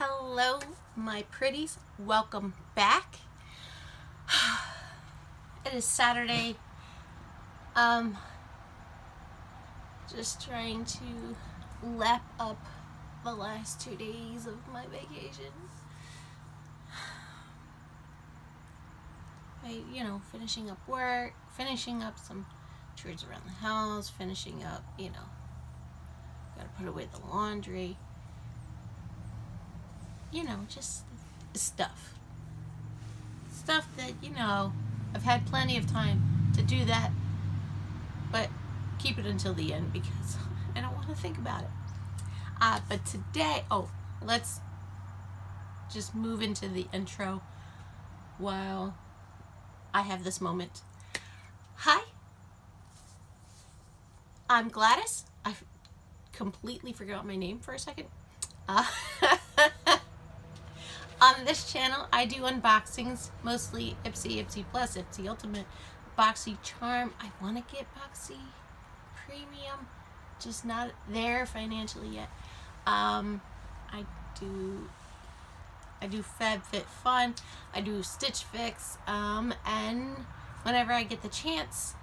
Hello, my pretties. Welcome back. It is Saturday. Um, just trying to lap up the last two days of my vacation. I, you know, finishing up work, finishing up some chores around the house, finishing up, you know, gotta put away the laundry you know, just stuff. Stuff that, you know, I've had plenty of time to do that, but keep it until the end because I don't want to think about it. Uh, but today, oh, let's just move into the intro while I have this moment. Hi, I'm Gladys. I completely forgot my name for a second. Uh, On this channel, I do unboxings, mostly Ipsy, Ipsy Plus, Ipsy Ultimate, Boxy Charm. I want to get Boxy Premium, just not there financially yet. Um, I do I do FabFitFun, I do Stitch Fix, um, and whenever I get the chance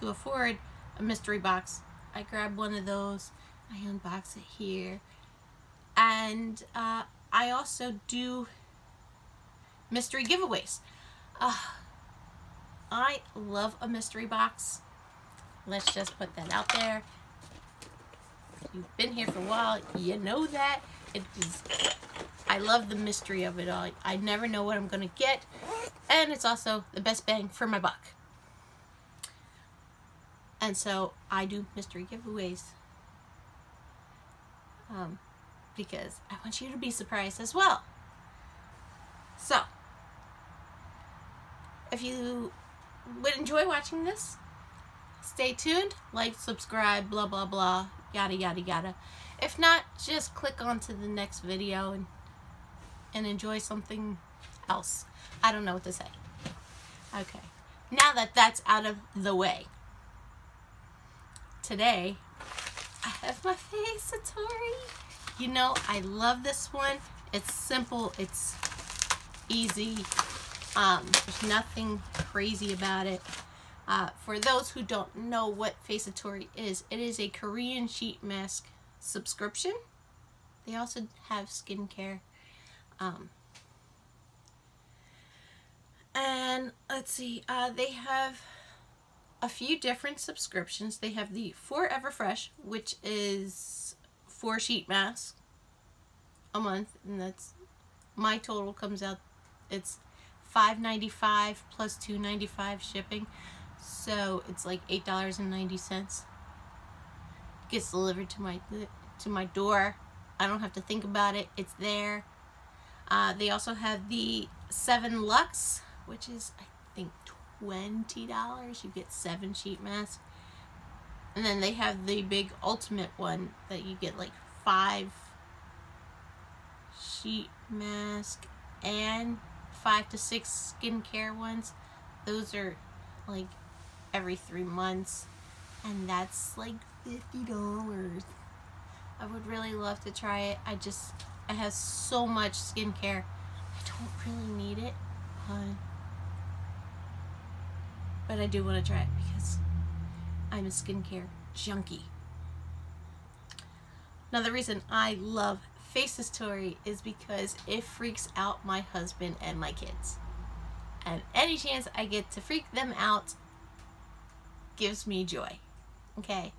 to afford a mystery box, I grab one of those, I unbox it here, and uh, I also do mystery giveaways. Uh, I love a mystery box. Let's just put that out there. You've been here for a while, you know that. It is, I love the mystery of it all. I never know what I'm going to get. And it's also the best bang for my buck. And so I do mystery giveaways. Um, because I want you to be surprised as well. So, if you would enjoy watching this, stay tuned, like, subscribe, blah, blah, blah, yada, yada, yada. If not, just click on to the next video and, and enjoy something else. I don't know what to say. Okay, now that that's out of the way, today I have my Facetory. You know, I love this one. It's simple. It's easy. Um, there's nothing crazy about it. Uh, for those who don't know what Facetory is, it is a Korean sheet mask subscription. They also have skincare. Um, and let's see, uh, they have a few different subscriptions. They have the Forever Fresh, which is four sheet masks a month and that's my total comes out it's 5.95 plus 2.95 shipping so it's like eight dollars and ninety cents. Gets delivered to my to my door. I don't have to think about it. It's there. Uh, they also have the 7 Lux which is I think $20 you get seven sheet masks and then they have the big ultimate one that you get like five sheet mask and five to six skincare ones. Those are like every three months. And that's like $50. I would really love to try it. I just, I have so much skincare. I don't really need it. But, but I do want to try it because I'm a skincare junkie. Now the reason I love Facetory is because it freaks out my husband and my kids. And any chance I get to freak them out gives me joy. Okay.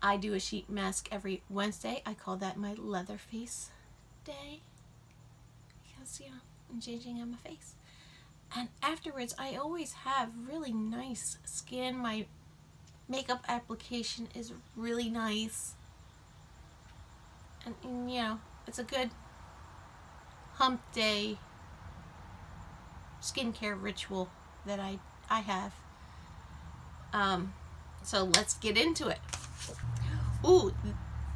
I do a sheet mask every Wednesday. I call that my leather face day. Because, you know, I'm changing on my face. And afterwards, I always have really nice skin. My makeup application is really nice. And, and, you know, it's a good hump day skincare ritual that I, I have. Um, so let's get into it. Ooh,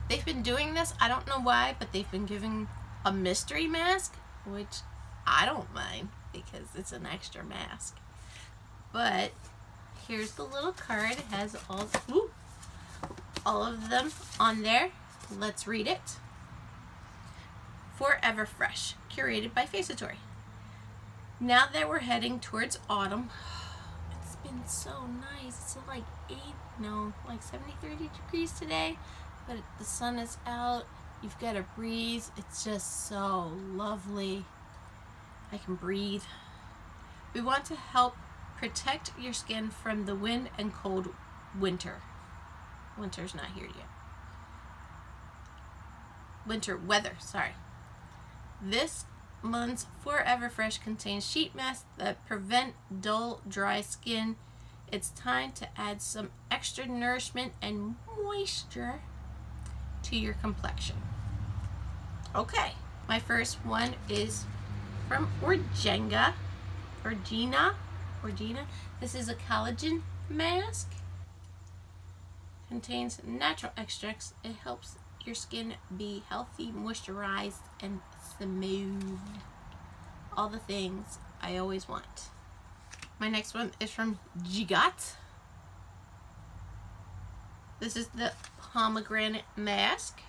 they've been doing this. I don't know why, but they've been giving a mystery mask, which I don't mind because it's an extra mask. But here's the little card. It has all, ooh, all of them on there. Let's read it. Forever Fresh, curated by Facetory. Now that we're heading towards autumn, it's been so nice. It's like 8, no, like 73 degrees today, but the sun is out. You've got a breeze. It's just so lovely. I can breathe. We want to help protect your skin from the wind and cold winter. Winter's not here yet. Winter weather, sorry. This month's Forever Fresh contains sheet masks that prevent dull, dry skin. It's time to add some extra nourishment and moisture to your complexion. Okay, my first one is from Orgenga, Orgena, Orgena. This is a collagen mask. Contains natural extracts. It helps your skin be healthy, moisturized, and smooth. All the things I always want. My next one is from Jigott. This is the pomegranate mask.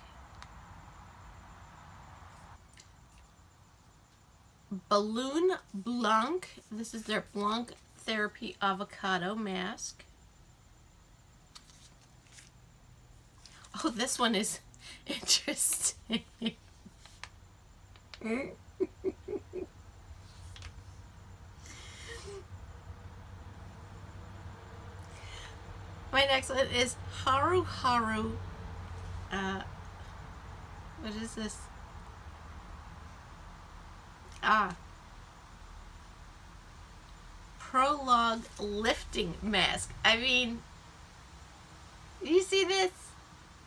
Ballon Blanc. This is their Blanc Therapy Avocado Mask. Oh, this one is interesting. My next one is Haru Haru. Uh, what is this? Ah. Prologue lifting mask. I mean, you see this?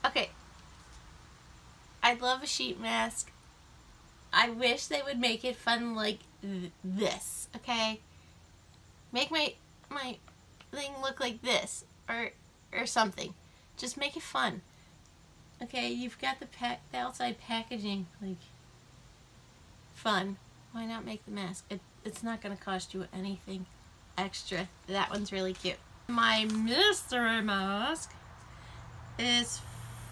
Okay. I love a sheet mask. I wish they would make it fun like th this, okay? Make my my thing look like this or or something. Just make it fun. Okay, you've got the pack the outside packaging like fun. Why not make the mask? It, it's not going to cost you anything extra. That one's really cute. My mystery mask is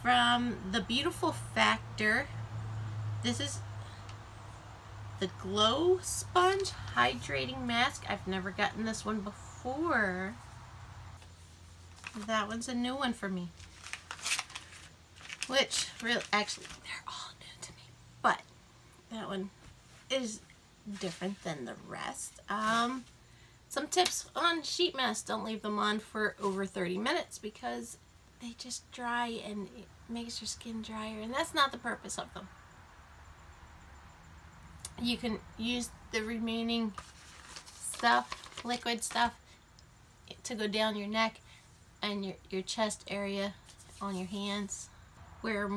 from the Beautiful Factr. This is the Glow Sponge Hydrating Mask. I've never gotten this one before. That one's a new one for me. Which, really, actually, they're all new to me. But, that one is different than the rest. Um, some tips on sheet masks. Don't leave them on for over 30 minutes because they just dry and it makes your skin drier. And that's not the purpose of them. You can use the remaining stuff, liquid stuff, to go down your neck and your, your chest area on your hands. Where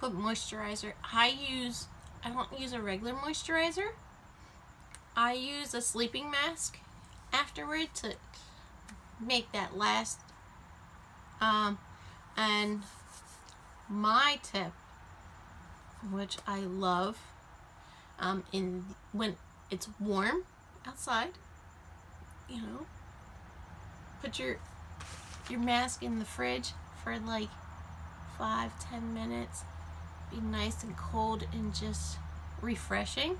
put moisturizer. I use, I don't use a regular moisturizer. I use a sleeping mask afterward to make that last. Um, and my tip, which I love, um, in when it's warm outside, you know, put your your mask in the fridge for like five, ten minutes. Be nice and cold and just refreshing.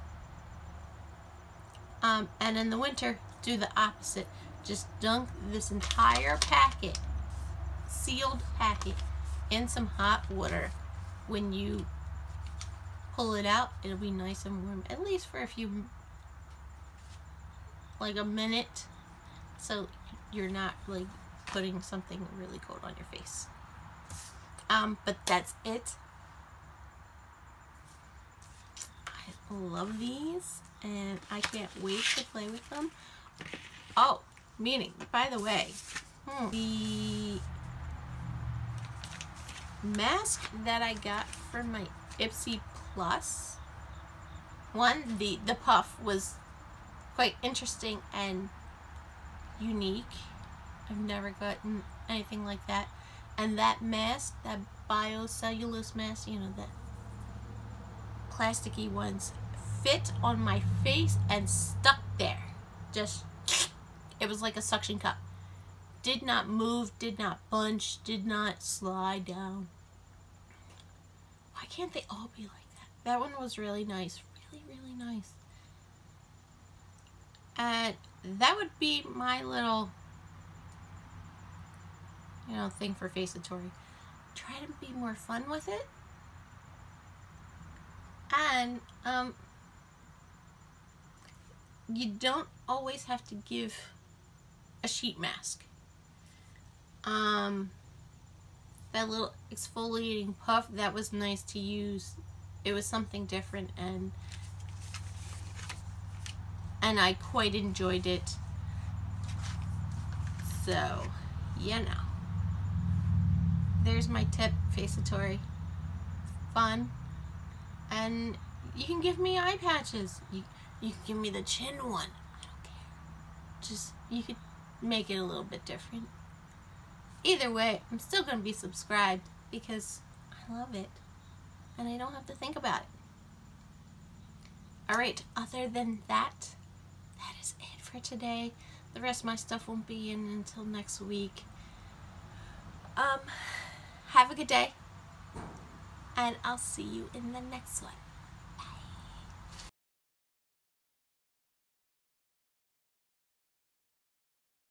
Um, and in the winter, do the opposite. Just dunk this entire packet, sealed packet, in some hot water. When you pull it out, it'll be nice and warm, at least for a few, like a minute, so you're not like putting something really cold on your face. Um, but that's it. I love these and I can't wait to play with them. Oh, meaning, by the way, hmm, the mask that I got for my Ipsy Plus, one, the, the puff was quite interesting and unique. I've never gotten anything like that. And that mask, that biocellulose mask, you know, that plasticky ones, fit on my face and stuck there. Just, it was like a suction cup. Did not move, did not bunch, did not slide down. Why can't they all be like that? That one was really nice. Really, really nice. And that would be my little, you know, thing for Facetory. Try to be more fun with it. And, um, you don't always have to give a sheet mask. Um, that little exfoliating puff, that was nice to use. It was something different and and I quite enjoyed it. So, you know. There's my tip, Facetory. Fun. And you can give me eye patches. You, you can give me the chin one. I don't care. Just, you could make it a little bit different. Either way, I'm still going to be subscribed because I love it. And I don't have to think about it. Alright, other than that, that is it for today. The rest of my stuff won't be in until next week. Um, have a good day. And I'll see you in the next one.